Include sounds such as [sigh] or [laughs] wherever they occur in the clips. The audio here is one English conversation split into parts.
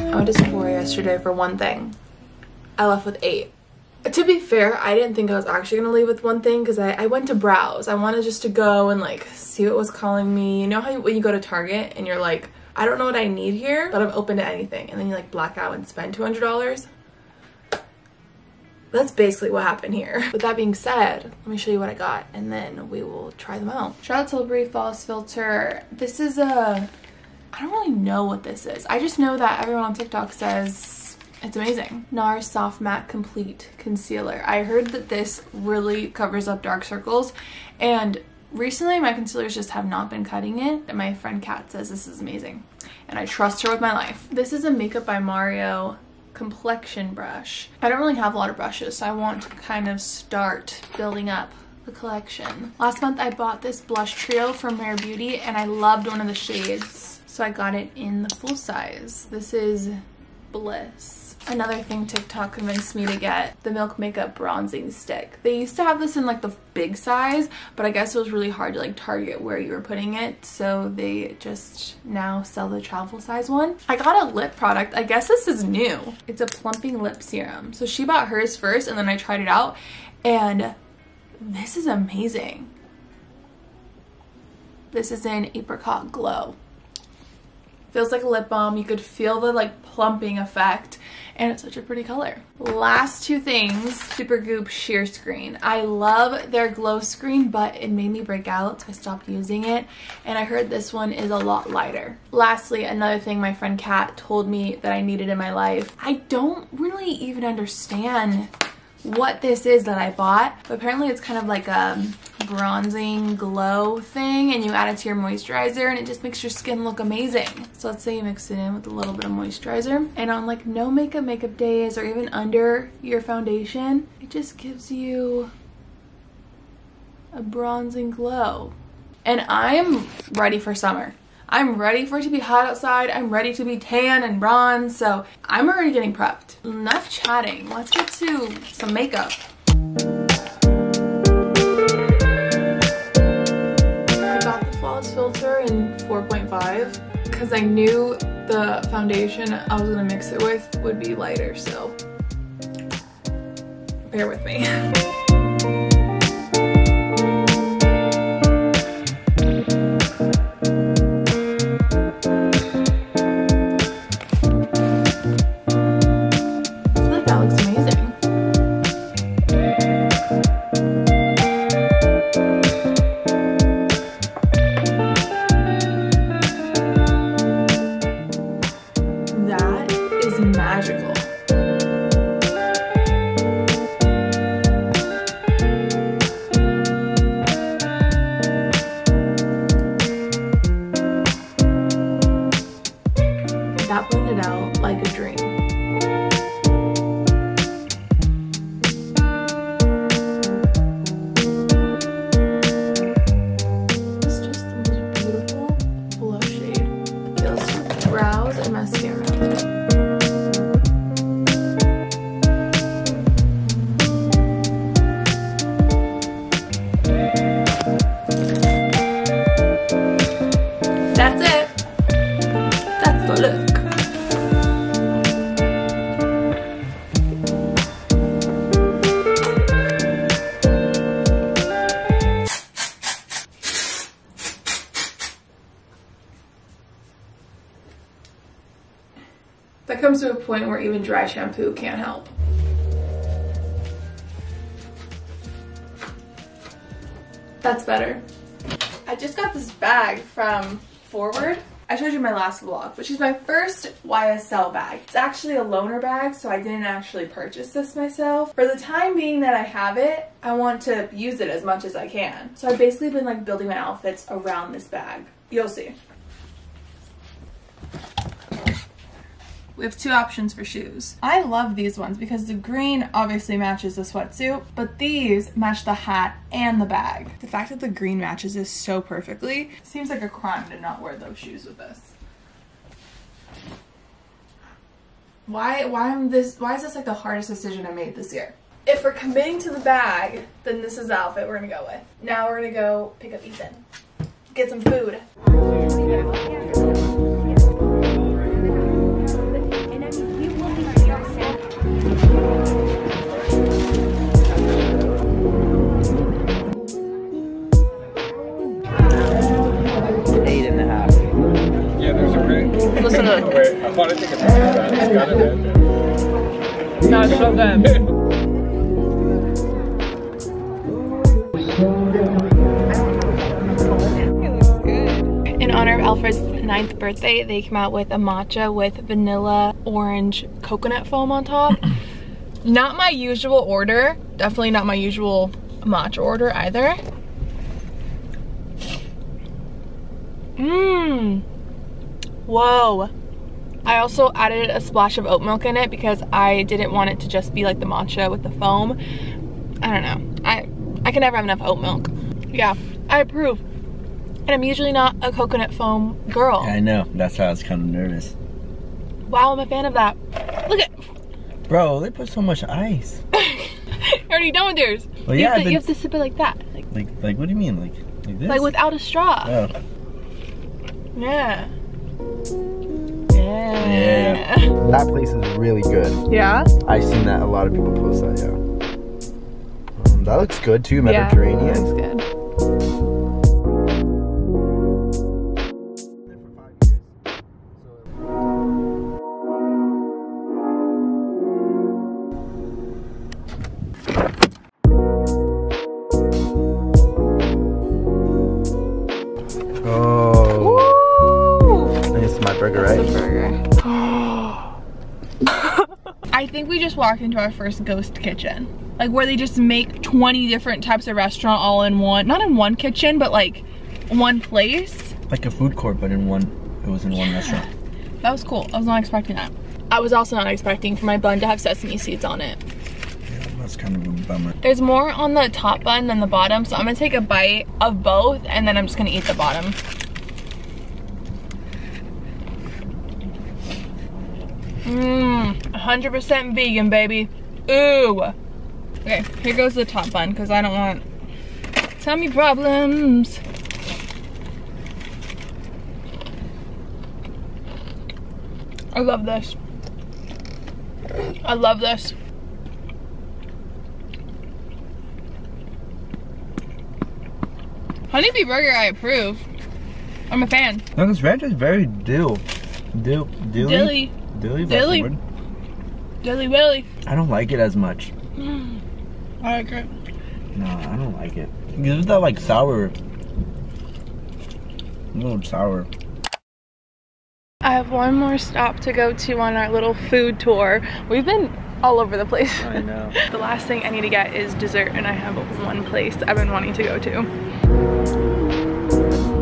I went to Sephora yesterday for one thing. I left with eight. To be fair, I didn't think I was actually gonna leave with one thing because I, I went to browse. I wanted just to go and like see what was calling me. You know how you, when you go to Target and you're like, I don't know what I need here, but I'm open to anything. And then you like black out and spend $200? That's basically what happened here. [laughs] With that being said, let me show you what I got and then we will try them out. Charlotte Tilbury Flawless Filter. This is a, I don't really know what this is. I just know that everyone on TikTok says it's amazing. NARS Soft Matte Complete Concealer. I heard that this really covers up dark circles and recently my concealers just have not been cutting it and my friend Kat says this is amazing and I trust her with my life. This is a Makeup by Mario complexion brush. I don't really have a lot of brushes, so I want to kind of start building up the collection. Last month I bought this blush trio from Rare Beauty and I loved one of the shades, so I got it in the full size. This is Bliss. Another thing TikTok convinced me to get, the Milk Makeup Bronzing Stick. They used to have this in like the big size, but I guess it was really hard to like target where you were putting it, so they just now sell the travel size one. I got a lip product. I guess this is new. It's a plumping lip serum. So she bought hers first and then I tried it out and this is amazing. This is an Apricot Glow feels like a lip balm. You could feel the like plumping effect. And it's such a pretty color. Last two things supergoop sheer screen. I love their glow screen but it made me break out. So i stopped using it and i heard this one is a lot lighter. Lastly another thing my friend kat told me that i needed in my life. I don't really even understand what this is that I bought. But apparently it's kind of like a bronzing glow thing and you add it to your moisturizer and it just makes your skin look amazing. So let's say you mix it in with a little bit of moisturizer and on like no makeup makeup days or even under your foundation, it just gives you a bronzing glow. And I'm ready for summer. I'm ready for it to be hot outside. I'm ready to be tan and bronze. So I'm already getting prepped. Enough chatting. Let's get to some makeup. I got the Flawless Filter in 4.5 because I knew the foundation I was going to mix it with would be lighter. So bear with me. [laughs] 走 That comes to a point where even dry shampoo can't help. That's better. I just got this bag from Forward. I showed you my last vlog, which is my first YSL bag. It's actually a loaner bag, so I didn't actually purchase this myself. For the time being that I have it, I want to use it as much as I can. So I've basically been like building my outfits around this bag. You'll see. We have two options for shoes. I love these ones because the green obviously matches the sweatsuit, but these match the hat and the bag. The fact that the green matches this so perfectly seems like a crime to not wear those shoes with this. Why, why am this, why is this like the hardest decision I made this year? if we're committing to the bag, then this is the outfit we're gonna go with. Now we're gonna go pick up Ethan. Get some food. That. It's got it. No, it's so. In honor of Alfred's ninth birthday, they came out with a matcha with vanilla orange coconut foam on top. [clears throat] not my usual order. Definitely not my usual matcha order either. Mmm. Whoa. I also added a splash of oat milk in it because I didn't want it to just be like the matcha with the foam. I don't know. I I can never have enough oat milk. Yeah, I approve. And I'm usually not a coconut foam girl. I know. That's why I was kind of nervous. Wow, I'm a fan of that. Look at Bro, they put so much ice. [laughs] you're already done with yours. Well, you, yeah, have to, you have to sip it like that. Like, Like, like, what do you mean? Like, like this? like without a straw. Oh, Yeah. Yeah. Yeah. that place is really good. Yeah? I've seen that. A lot of people post that. Yeah. Um, that looks good too. Yeah, Mediterranean. looks good. Think we just walked into our first ghost kitchen. Like where they just make 20 different types of restaurant all in one, not in one kitchen, but like one place. Like a food court, but in one. It was in one restaurant. That was cool. I was not expecting that. I was also not expecting for my bun to have sesame seeds on it. Yeah, that's kind of a bummer. There's more on the top bun than the bottom, so I'm gonna take a bite of both and then I'm just gonna eat the bottom. Mmm, 100% vegan, baby. Ooh. Okay, here goes the top bun because I don't want tummy problems. I love this. I love this. Honeybee burger, I approve. I'm a fan. No, this ranch is very dill. Dill. Dilly? Dilly, Dilly? Dilly. Word? dilly willy. I don't like it as much. [gasps] I like it. No, I don't like it. Gives it that like sour. A little sour. I have one more stop to go to on our little food tour. We've been all over the place. I know. [laughs] the last thing I need to get is dessert, and I have one place I've been wanting to go to.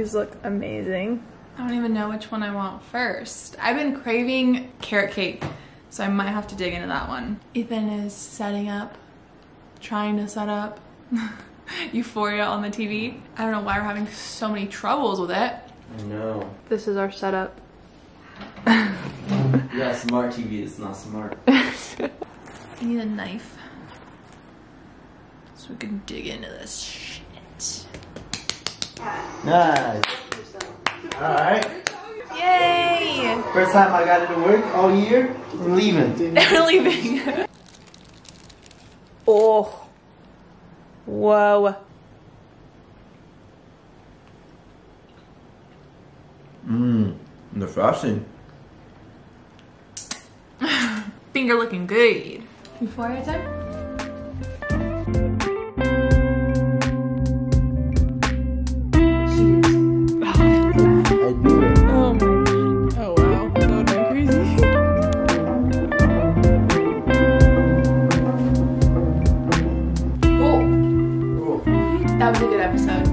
These look amazing. I don't even know which one I want first. I've been craving carrot cake, so I might have to dig into that one. Ethan is setting up, trying to set up [laughs] Euphoria on the TV. I don't know why we're having so many troubles with it. I know. This is our setup. [laughs] Yeah, smart TV is not smart. [laughs] I need a knife so we can dig into this shit. Nice. Alright. Yay! First time I got into work all year, I'm leaving. We're [laughs] leaving. oh. Whoa. Mmm. The frosting. [laughs] Finger looking good. Before Euphoria time? That was a good episode.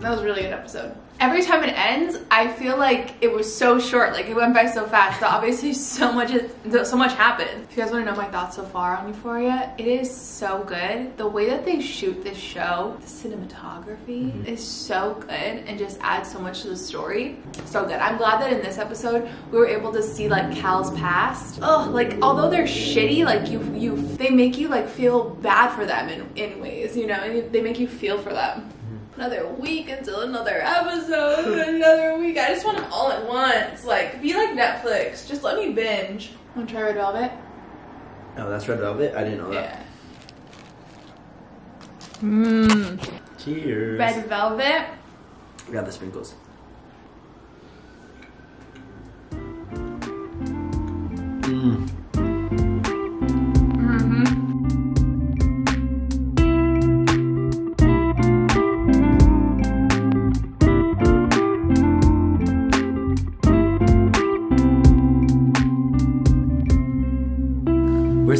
That was a really good episode. Every time it ends, I feel like it was so short, like it went by so fast, but obviously [laughs] so much is, so much happened. If you guys want to know my thoughts so far on Euphoria, it is so good. The way that they shoot this show, the cinematography mm-hmm. is so good and just adds so much to the story. So good. I'm glad that in this episode we were able to see like Cal's past. Oh, like although they're shitty, like you you they make you like feel bad for them in, in ways, you know, and they make you feel for them another week until another episode, [laughs] another week. I just want them all at once. Like, be like Netflix. Just let me binge. Want to try Red Velvet? Oh, that's red velvet. I didn't know Yeah. that. Mmm. Cheers. Red Velvet. Got the sprinkles.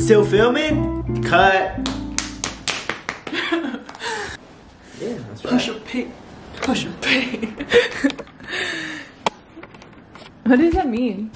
Still filming. Cut. yeah, that's right. Push a pig. Push a pig. [laughs] what does that mean?